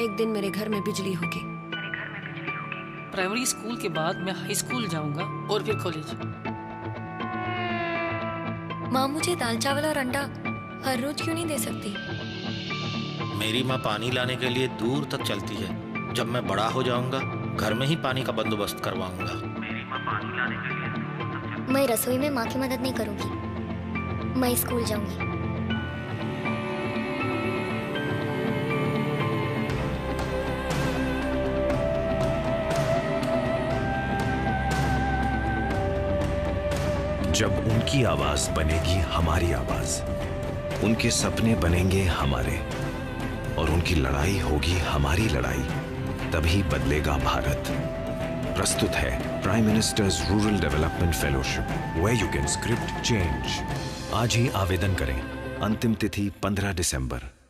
एक दिन मेरे घर में बिजली होगी। प्राइमरी स्कूल के बाद मैं हाई स्कूल जाऊँगा और फिर कॉलेज। माँ मुझे दाल चावल और अंडा हर रोज क्यों नहीं दे सकती? मेरी माँ पानी लाने के लिए दूर तक चलती है। जब मैं बड़ा हो जाऊँगा घर में ही पानी का बंदोबस्त करवाऊँगा। मैं रसोई में माँ की मदद नहीं करूँगी। मैं स्कूल जाऊँगी। जब उनकी आवाज़ बनेगी हमारी आवाज़, उनके सपने बनेंगे हमारे, और उनकी लड़ाई होगी हमारी लड़ाई, तभी बदलेगा भारत। प्रस्तुत है prime ministers rural development fellowship way you can script change आज ही आवेदन करें। अंतिम तिथि 15 दिसंबर।